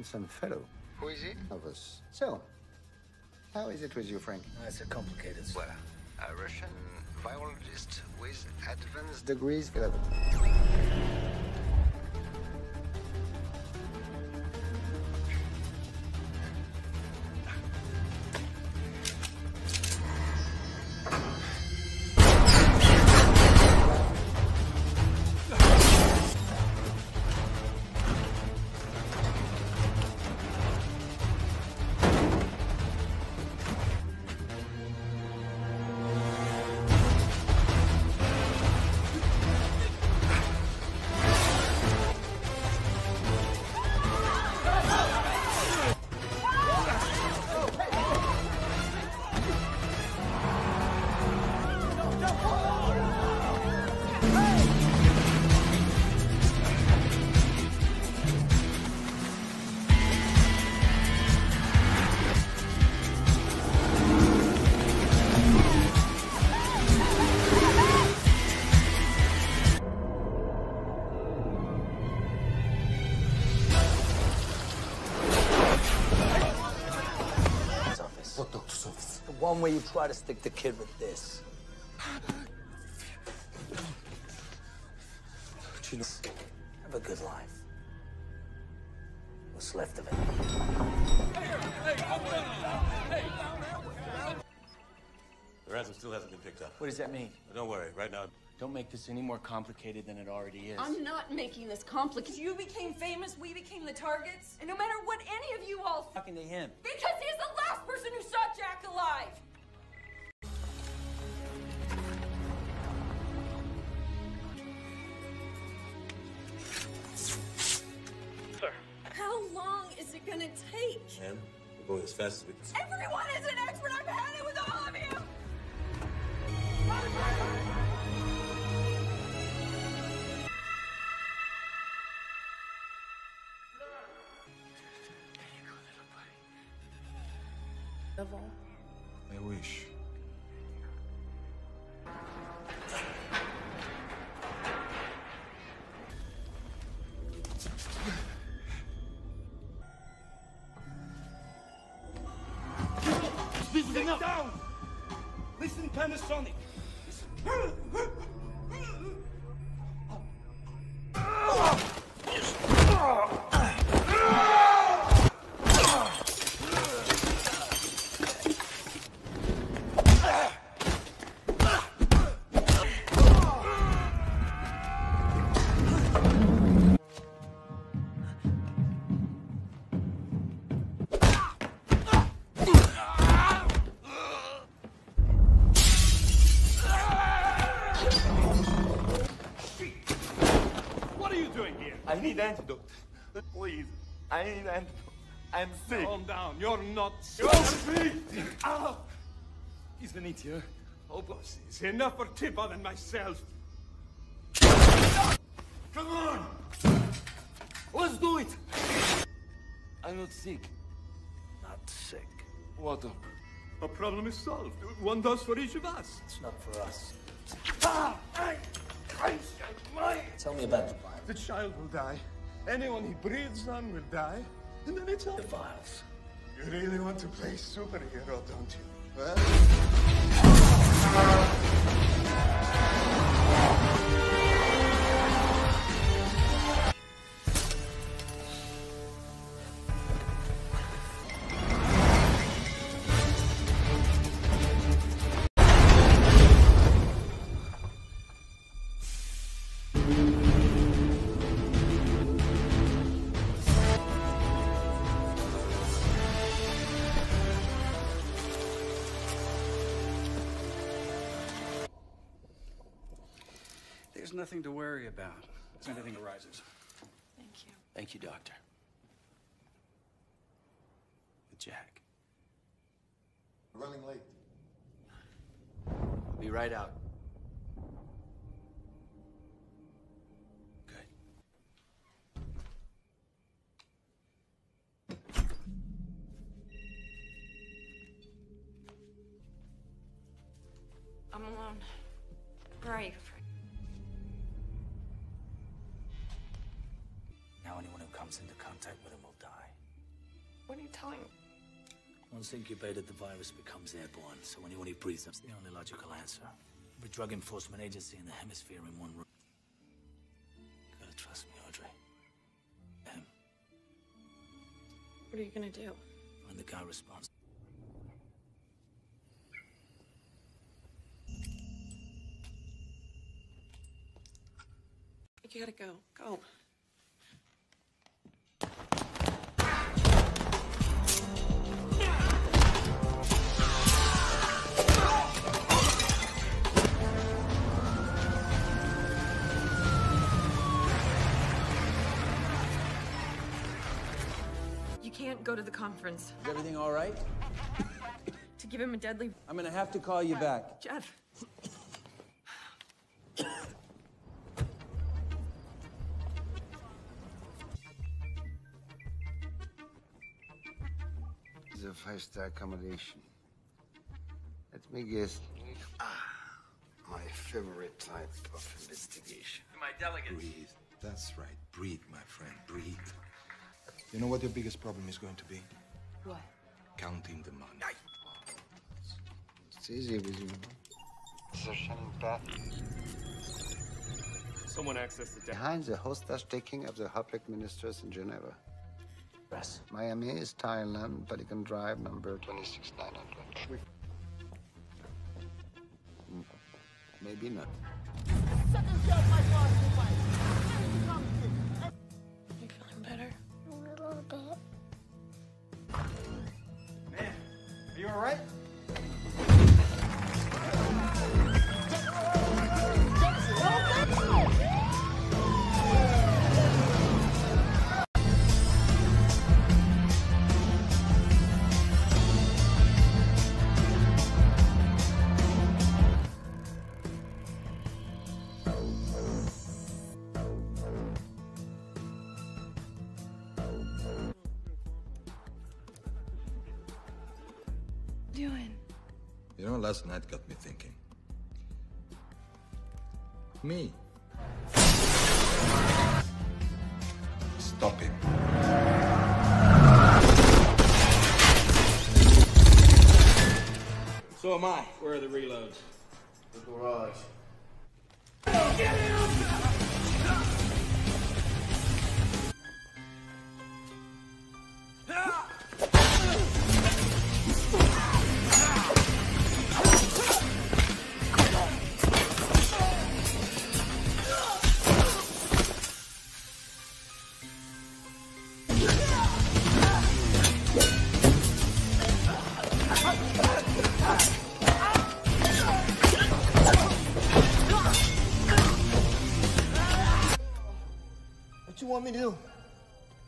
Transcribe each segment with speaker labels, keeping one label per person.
Speaker 1: handsome fellow.
Speaker 2: Who is he?
Speaker 1: Of us. So, how is it with you, Frank?
Speaker 3: Ah, it's a complicated story.
Speaker 2: Well, a Russian biologist with advanced
Speaker 1: Degrees 11.
Speaker 3: One where you try to stick the kid with this. Have a good life. What's left of it.
Speaker 4: The ransom still hasn't been picked up.
Speaker 5: What does that mean?
Speaker 4: But don't worry, right now,
Speaker 5: Don't make this any more complicated than it already is.
Speaker 6: I'm not making this complicated. You became famous, we became the targets. And no matter what any of you all
Speaker 5: talking to him.
Speaker 6: because take?
Speaker 4: man, we're going as fast as we can.
Speaker 6: Everyone is an expert. I've had it with all of you.
Speaker 7: I wish.
Speaker 8: Sit down! Listen, Panasonic.
Speaker 9: Need antidote. Please. I need antidote. I'm sick.
Speaker 8: Calm down. You're not sick. Ah! He's beneath you. Oh, boss, it's enough for Tippa than myself.
Speaker 9: Come on! Let's do it! I'm not sick.
Speaker 3: Not sick.
Speaker 9: What up?
Speaker 8: A problem is solved. One does for each of us.
Speaker 3: It's not for us.
Speaker 8: Ah! I, Christ, my...
Speaker 3: Tell me about the vial.
Speaker 8: The child will die. Anyone he breathes on will die. And then it's all...
Speaker 3: The vials.
Speaker 8: You really want to play superhero, don't you?
Speaker 10: There's nothing to worry about if anything arises.
Speaker 6: Thank you.
Speaker 5: Thank you, Doctor. With Jack.
Speaker 7: We're running late.
Speaker 5: I'll be right out. Good.
Speaker 6: I'm alone. Where are you?
Speaker 3: Now comes into contact with him will die.
Speaker 6: What are you telling me?
Speaker 3: Once incubated, the virus becomes airborne, so anyone who breathes it's the only logical answer. Every drug enforcement agency in the hemisphere in one room. You Gotta trust me, Audrey. M.
Speaker 6: What are you gonna do?
Speaker 3: Find the guy responsible.
Speaker 6: You gotta go. Go. Go to the conference.
Speaker 11: Is everything all right?
Speaker 6: To give him a deadly.
Speaker 11: I'm gonna have to call you back.
Speaker 6: Jeff.
Speaker 1: It's a five-star accommodation. Let me guess. Ah, my favorite type of investigation.
Speaker 5: My delegate.
Speaker 7: Breathe. That's right. Breathe, my friend. Breathe. You know what your biggest problem is going to be?
Speaker 6: What?
Speaker 7: Counting the money.
Speaker 1: It's easy with you. It's a shining path.
Speaker 8: Someone accessed the deck.
Speaker 1: Behind the hostage taking of the public ministers in Geneva.
Speaker 3: Yes.
Speaker 1: Miami is Thailand, Pelican Drive, number 26900. Hmm. Maybe not.
Speaker 6: You
Speaker 7: last night got me thinking. Me. Stop him.
Speaker 10: So am I. Where are the reloads?
Speaker 3: The garage.
Speaker 11: What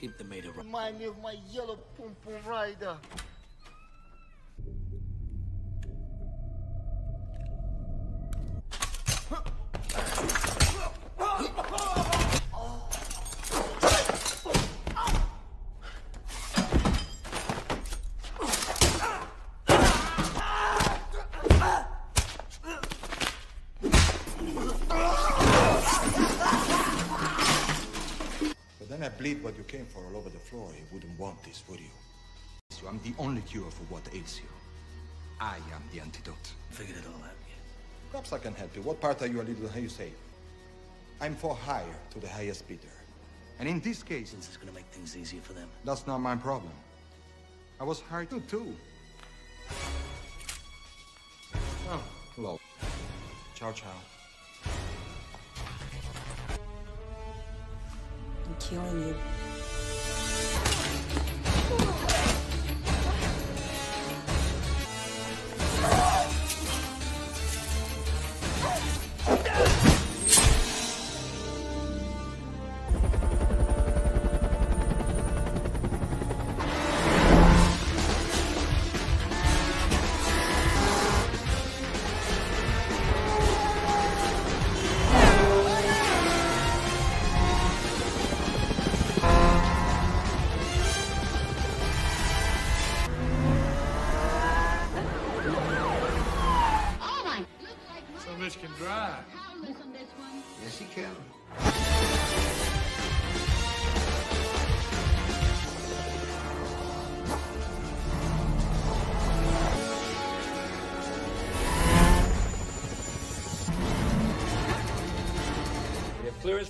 Speaker 3: Keep the meter running.
Speaker 11: Remind me of my yellow pum pum rider.
Speaker 7: What you came for all over the floor. You wouldn't want this, would you? So I'm the only cure for what ails you. I am the antidote.
Speaker 3: Figured it all out yet.
Speaker 7: Perhaps I can help you. What part are you a little, how you say? I'm for hire to the highest bidder. And in this case,
Speaker 3: Since it's gonna make things easier for them.
Speaker 7: that's not my problem. I was hired to, too. Oh, hello. Ciao, ciao.
Speaker 6: Killing you.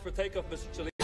Speaker 7: For takeoff, Mr. Chili.